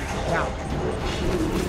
Now.